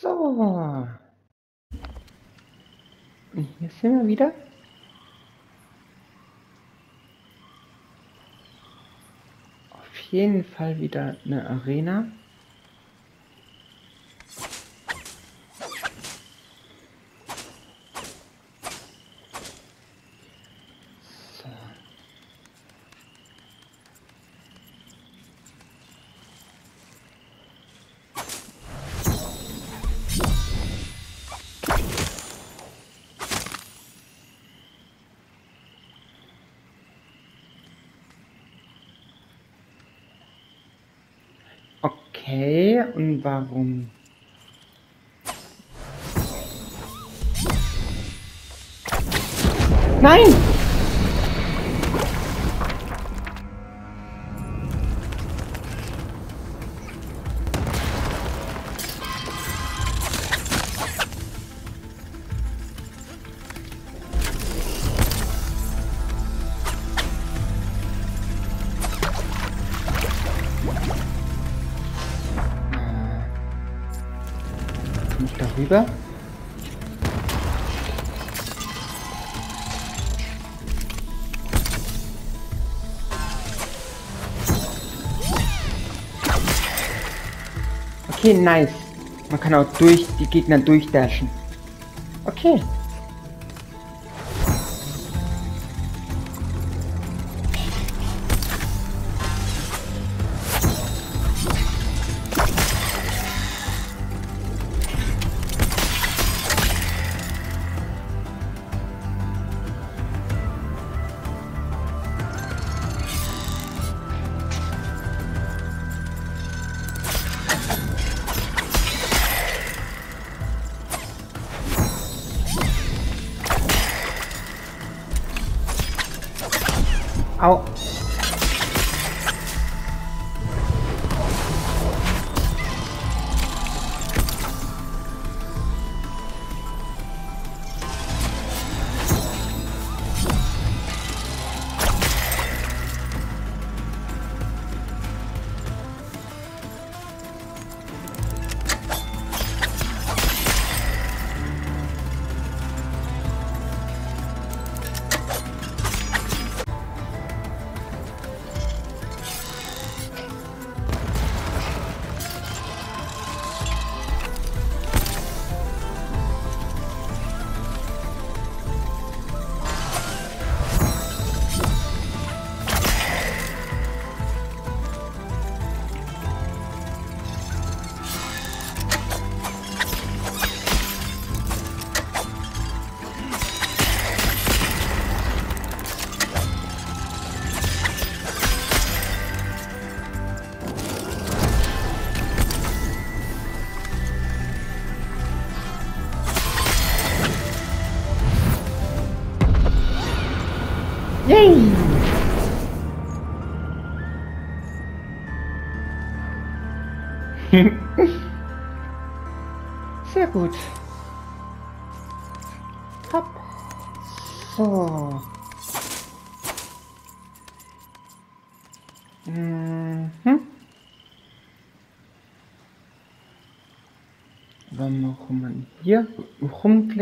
So. Und hier sind wir wieder. Auf jeden Fall wieder eine Arena. So. Warum? Nein! Darüber? Okay, nice. Man kann auch durch die Gegner durchdashen. Okay. 好。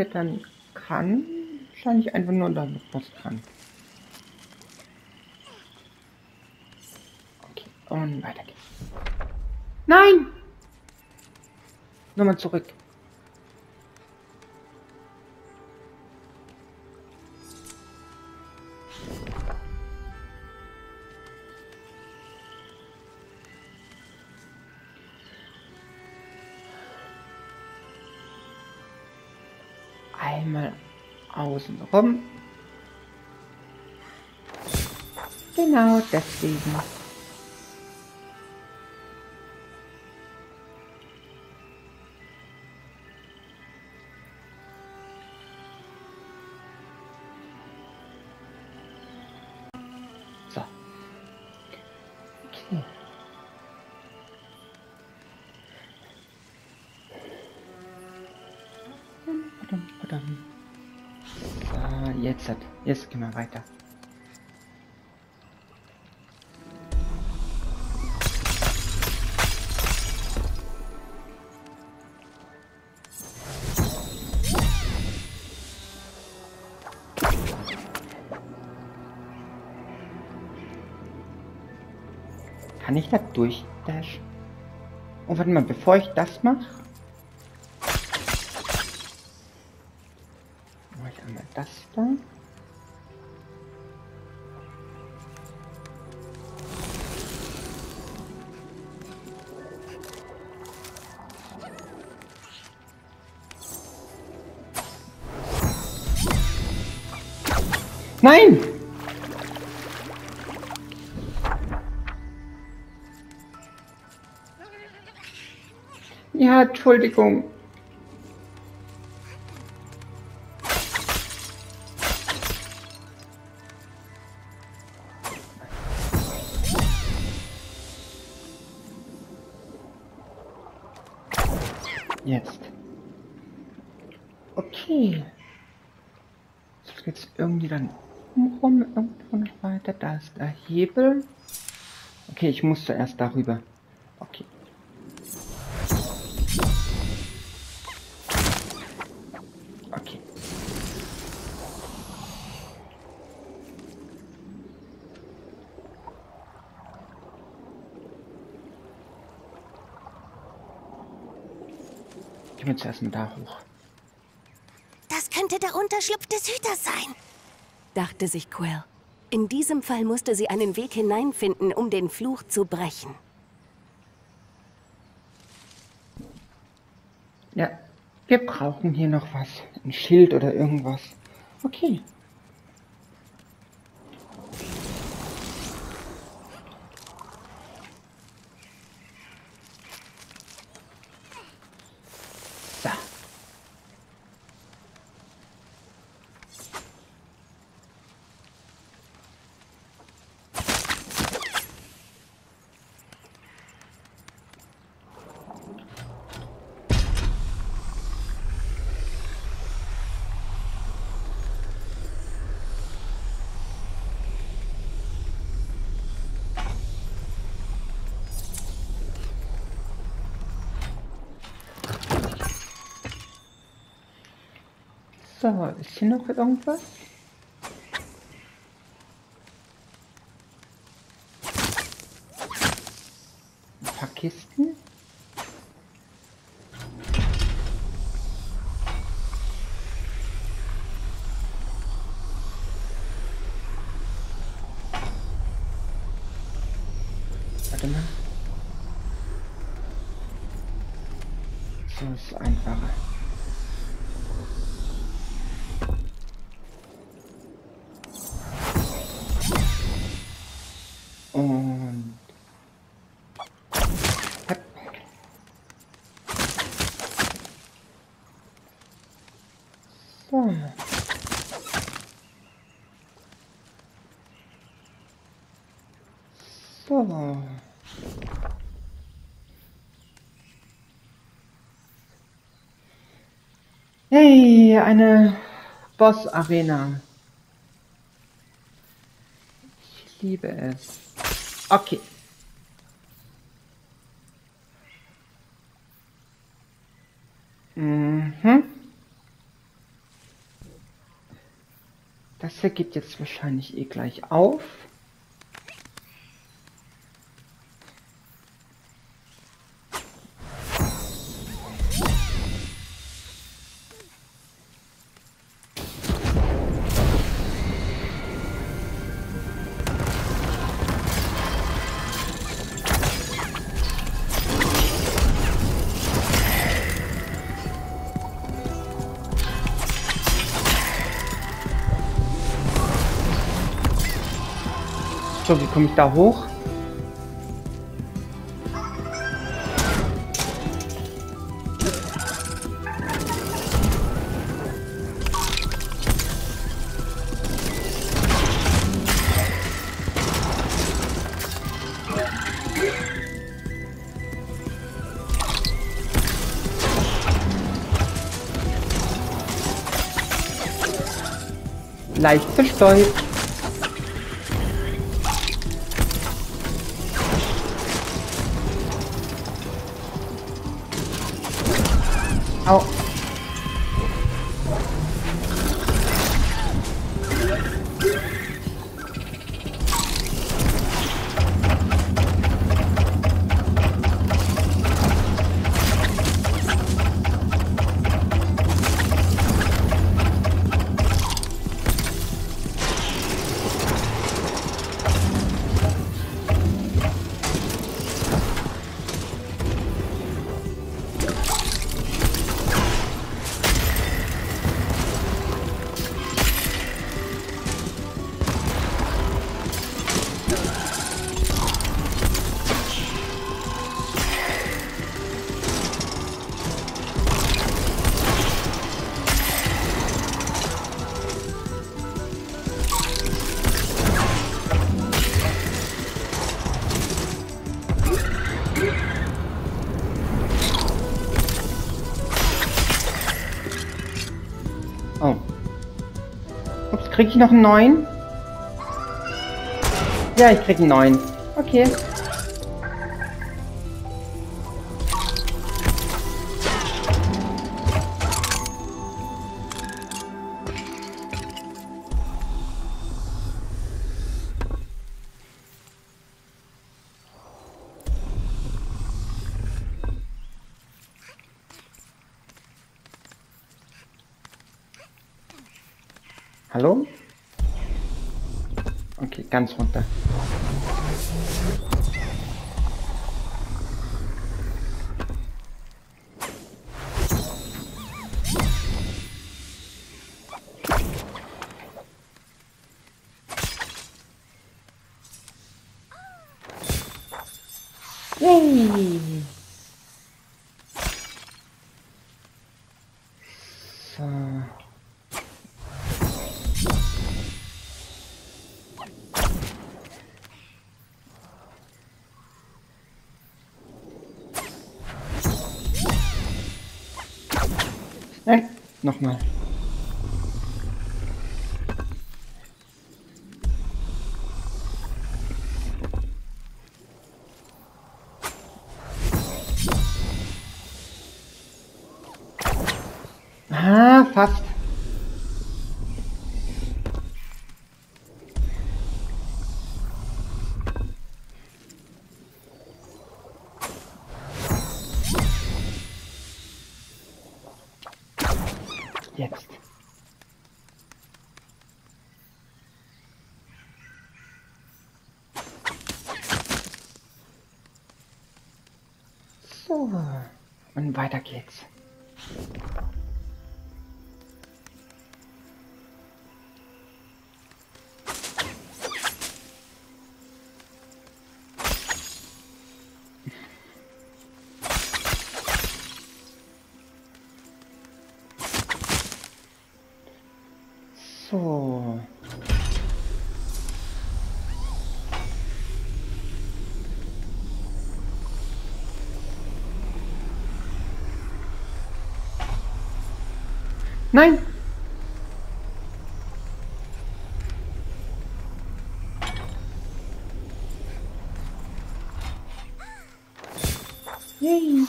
Rumklettern kann, wahrscheinlich einfach nur da was dran. Okay, und weiter geht's. Nein! Nochmal zurück. Einmal außen rum. Genau deswegen. das. Jetzt gehen wir weiter. Kann ich da durchdash? Und oh, warte mal, bevor ich das mache, das da. Nein! Ja, Entschuldigung. Hebel. Okay, ich muss zuerst darüber. Okay. Okay. Wir zuerst mal da hoch. Das könnte der Unterschlupf des Hüters sein, dachte sich Quill. In diesem Fall musste sie einen Weg hineinfinden, um den Fluch zu brechen. Ja, wir brauchen hier noch was. Ein Schild oder irgendwas. Okay. So, ist hier noch irgendwas? Ein paar Kisten? Warte mal. So ist einfacher. Und Hopp. So. So. Hey, eine Boss-Arena. Ich liebe es. Okay. Mhm. Das hier geht jetzt wahrscheinlich eh gleich auf. Komme ich da hoch? Leicht versteuert. Krieg ich noch einen neuen? Ja, ich krieg einen neuen. Okay. Okay, nochmal. Jetzt. So, und weiter geht's. Nein! Yay!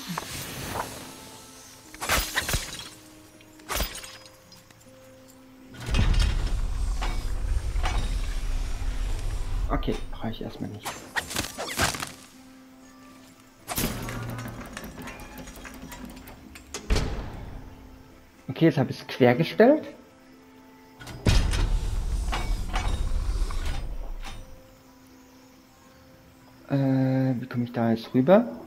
Okay, brauche ich erstmal nicht. Okay, jetzt habe ich es quergestellt. Äh, wie komme ich da jetzt rüber?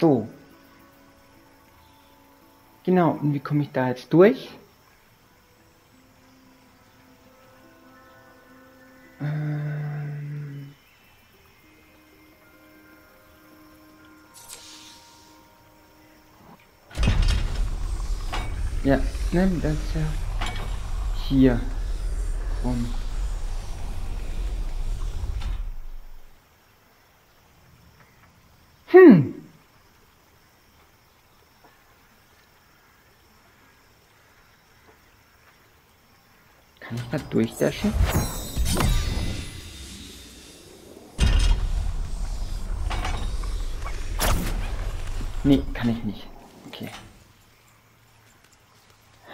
So. Genau, und wie komme ich da jetzt durch? Ähm. Ja, ne, das ist ja hier rum. Hm. Kann ich da durchdashen? Nee, kann ich nicht. Okay.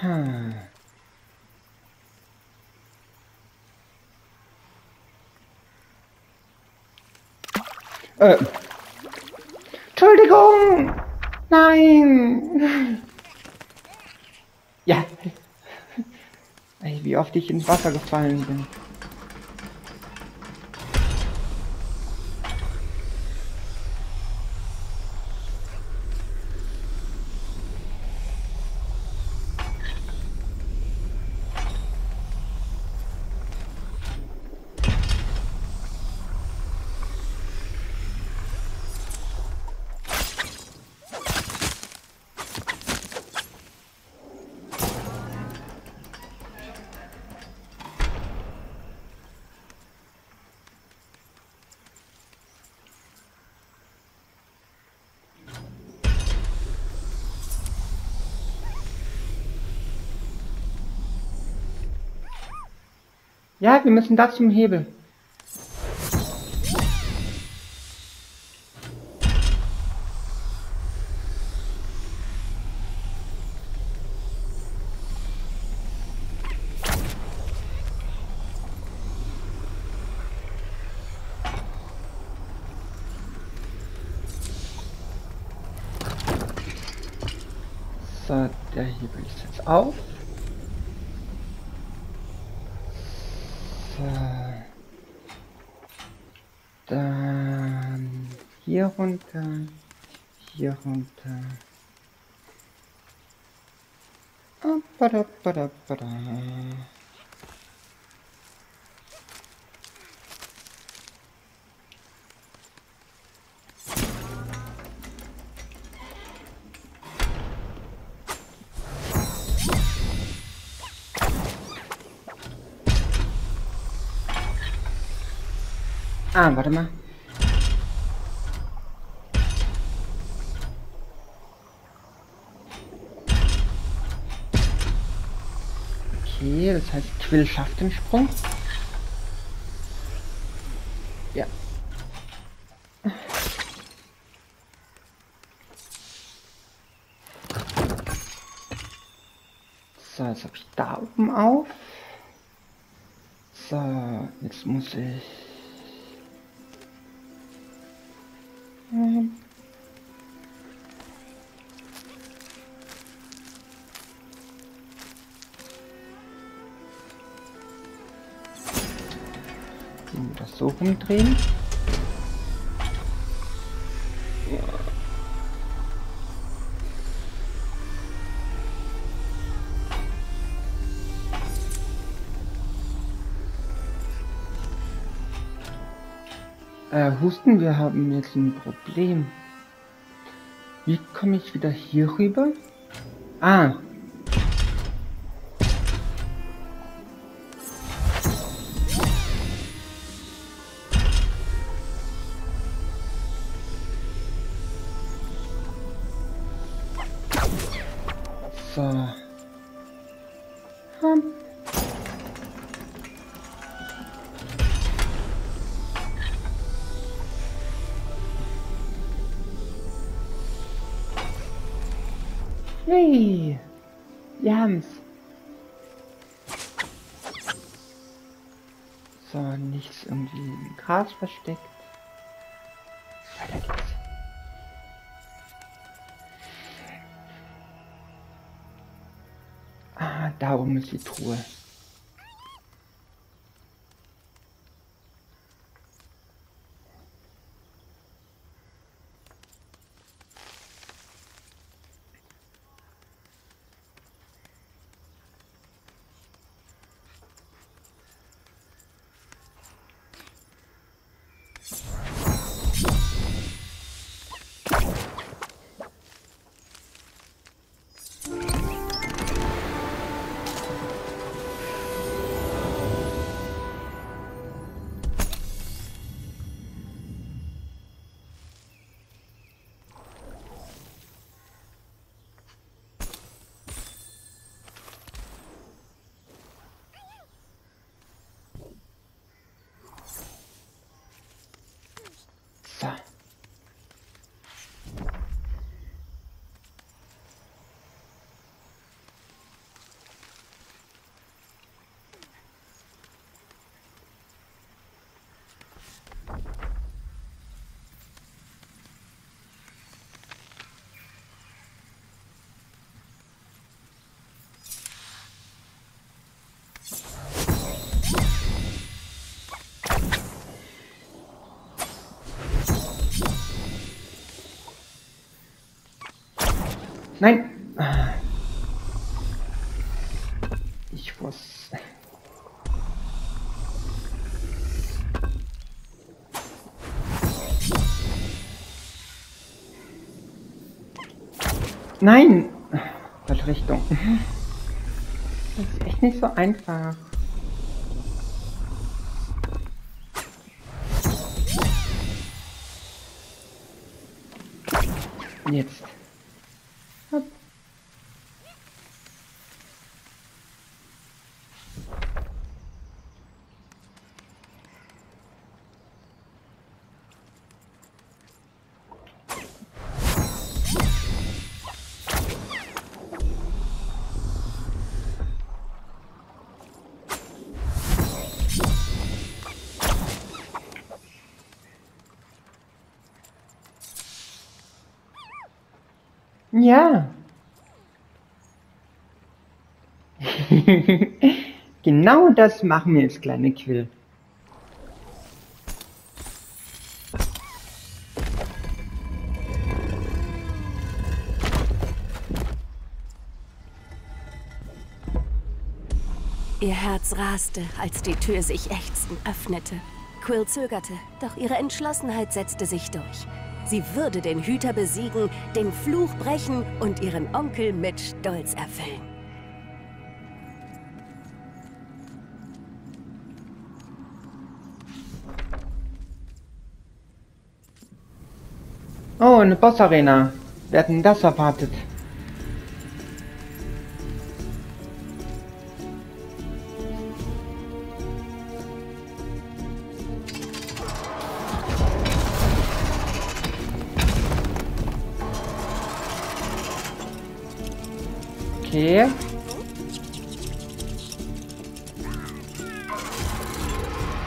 Hm. Äh. Entschuldigung! Nein! Ja. Ey, wie oft ich ins Wasser gefallen bin. Ja, wir müssen da zum Hebel. So, der Hebel ist jetzt auf. Runter, hier runter. Ah, warte mal. Okay, das heißt, Quill schafft den Sprung. Ja. So, jetzt habe ich da oben auf. So, jetzt muss ich Mhm. Rumdrehen. Äh, Husten, wir haben jetzt ein Problem. Wie komme ich wieder hier rüber? Ah. So. Hm. Hey, haben's. So, nichts irgendwie im Gras versteckt. Ah, da oben Nein. Ich muss. Nein. Falsche Richtung. Das ist echt nicht so einfach. Jetzt. Ja. genau das machen wir jetzt, kleine Quill. Ihr Herz raste, als die Tür sich ächzend öffnete. Quill zögerte, doch ihre Entschlossenheit setzte sich durch. Sie würde den Hüter besiegen, den Fluch brechen und ihren Onkel mit Stolz erfüllen. Oh, eine Bossarena. Wer hat denn das erwartet?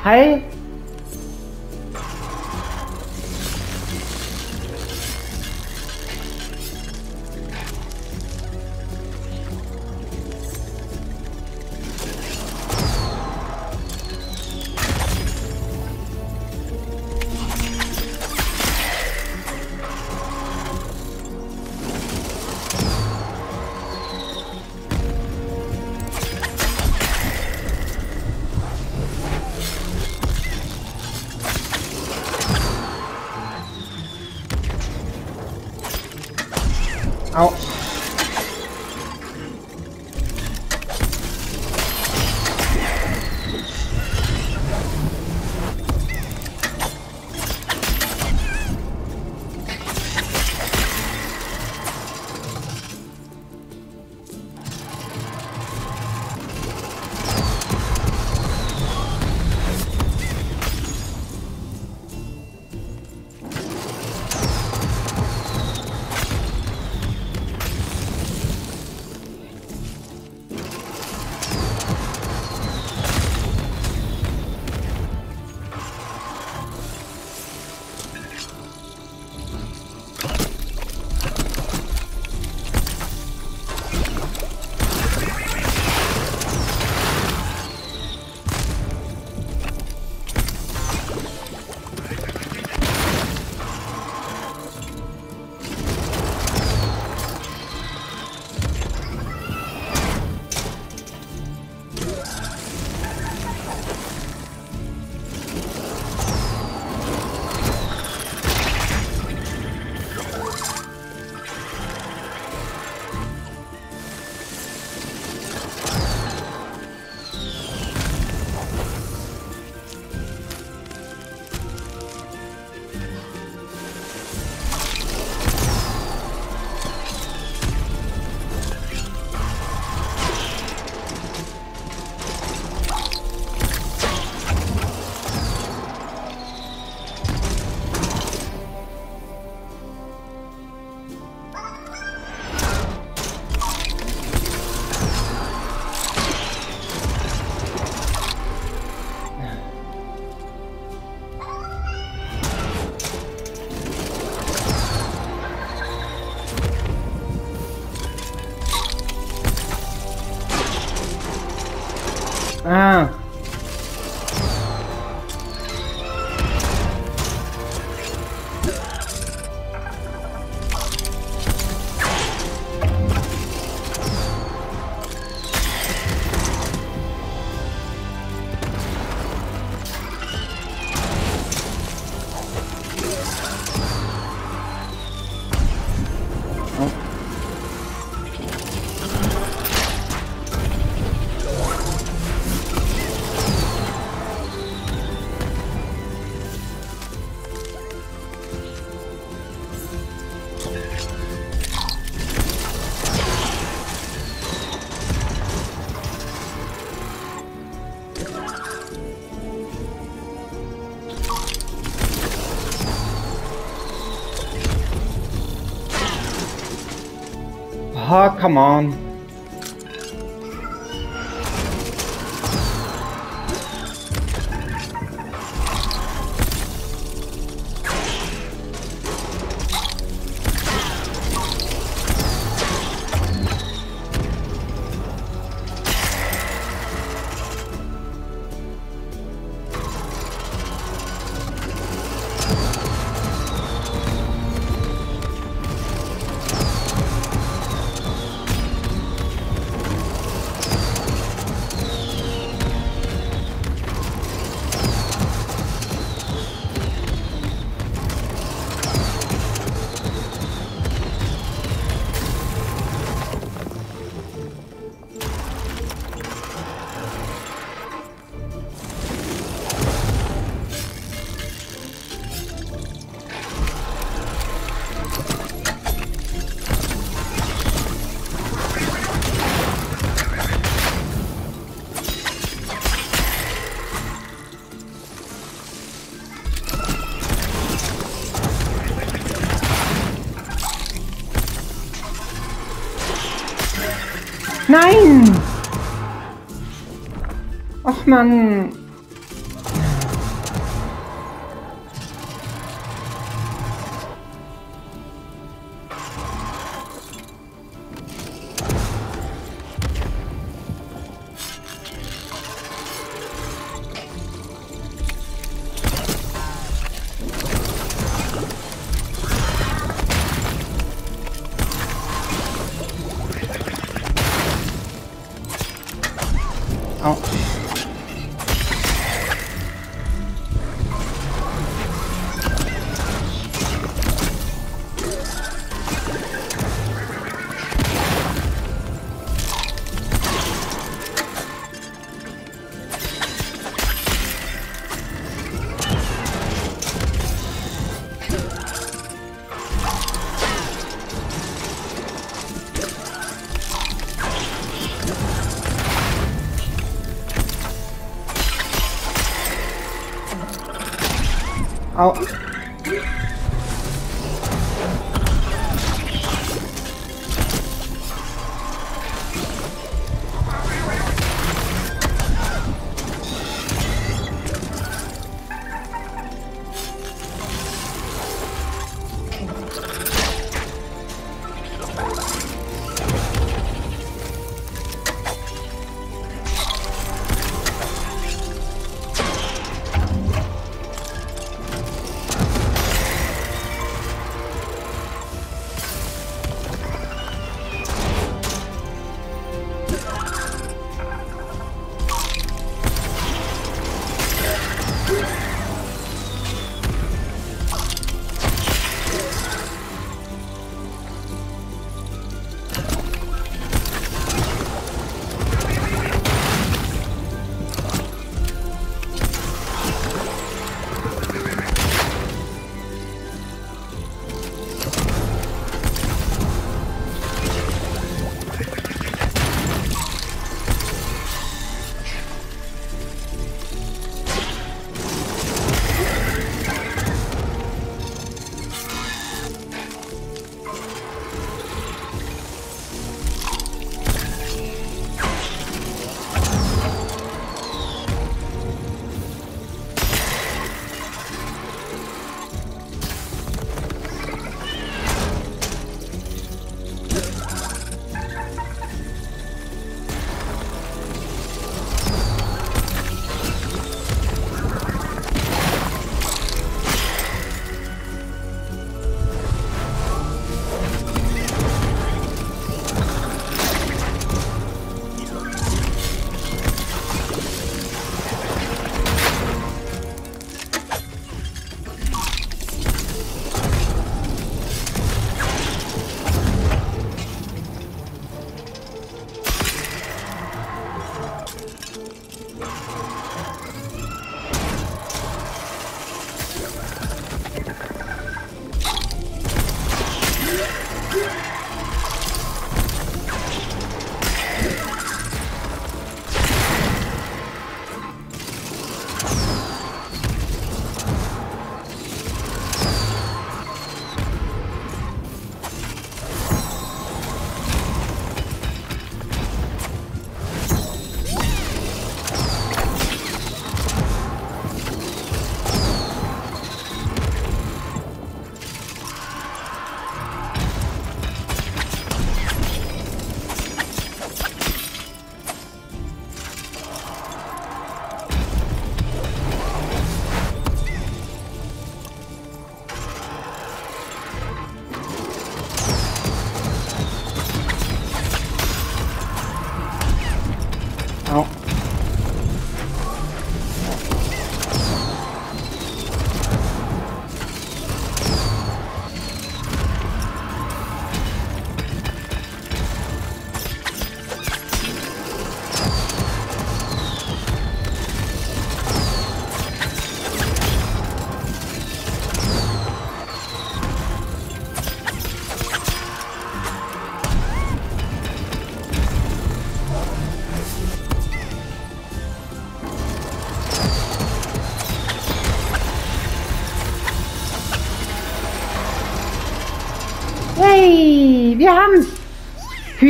还 Come on. Man.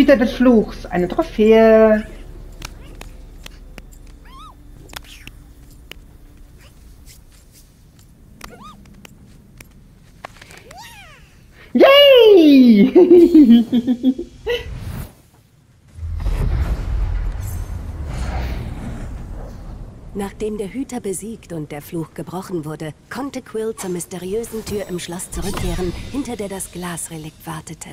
Ritter des Fluchs. Eine Trophäe. Yay! Nachdem der Hüter besiegt und der Fluch gebrochen wurde, konnte Quill zur mysteriösen Tür im Schloss zurückkehren, hinter der das Glasrelikt wartete.